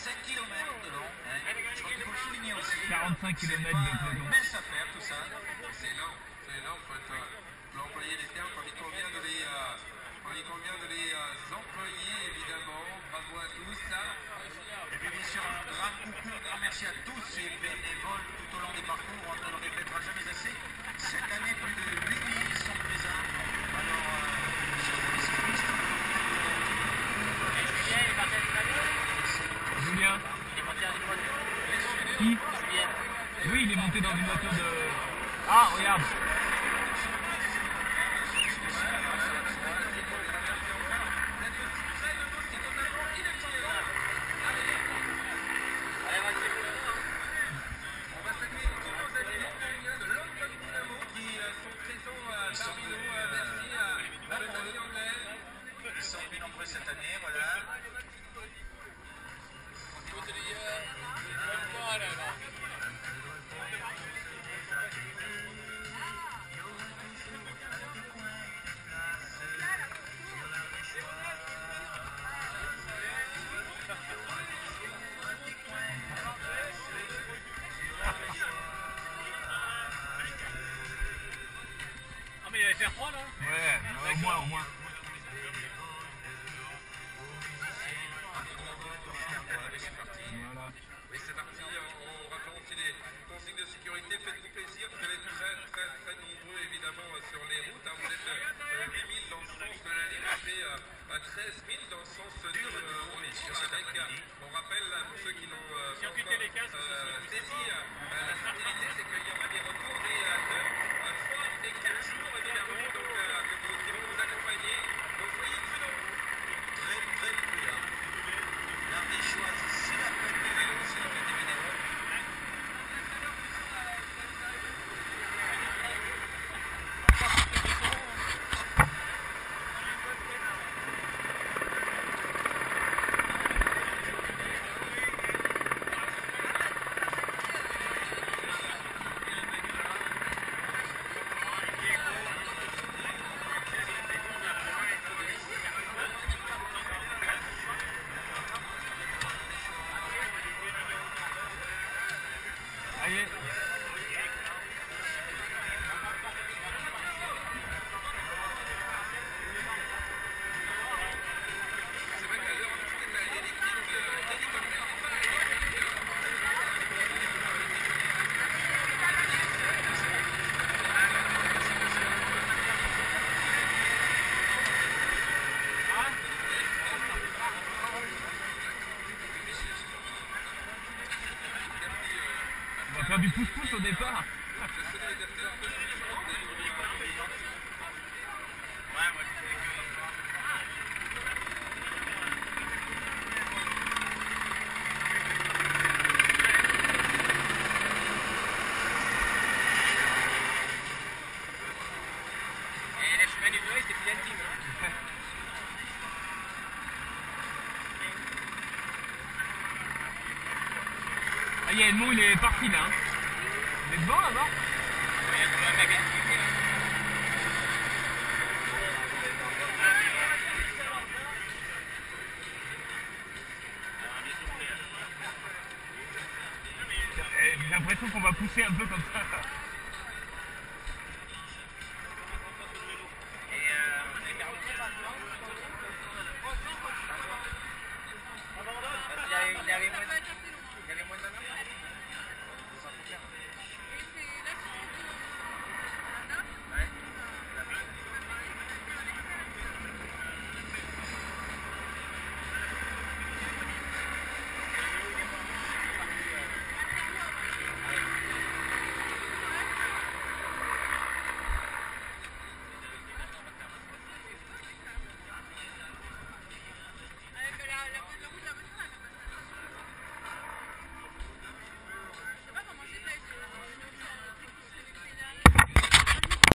km de long, hein. eh, je crois qu'il faut le souligner aussi. 45 km de peloton. C'est à faire tout ça, c'est long, c'est long, faut être, euh, employer les termes quand il convient de les, euh, convient de les euh, employer évidemment, bravo à tous. Hein. Et puis bien sûr, un grand coucou, merci à tous ces bénévoles tout au long des parcours, on ne le répétera jamais assez. Cette année, Oui, il est monté dans une voiture de... Ah, regarde Ah mais Douai, c'est bien intime. hein. Ah, il est parti là. Il est devant là-bas Il y a quand même la gagne. Eh, J'ai l'impression qu'on va pousser un peu comme ça.